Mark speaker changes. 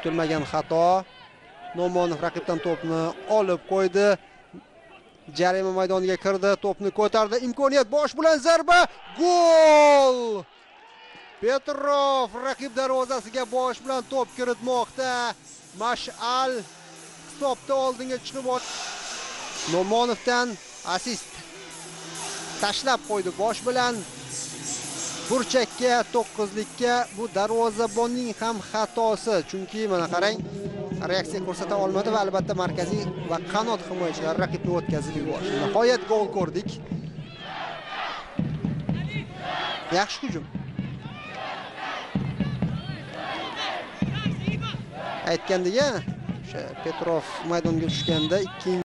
Speaker 1: kutilmagan xato. No'monov raqibdan to'pni olib qo'ydi. Jarima maydoniga kirdi to'pni ko'tardi. Imkoniyat bosh bilan zarba gol! Petrov raqib darvozasiga bosh bilan to'p kiritmoqda. Mash'al hisobda oldinga chiqib no'monovdan assist tashlab qo'ydi bosh bilan. Burchakka to'qqizlikka bu darvozabonning ham xatosi. Chunki mana qarang reaksiya ko'rsata olmadi va albatta markaziy va qanot himoyachilari raqibni o'tkazib yubordi nihoyat gol ko'rdik. Yaxshi hujum. Aytgandek o'sha petrov maydonga tushganda ikkinchi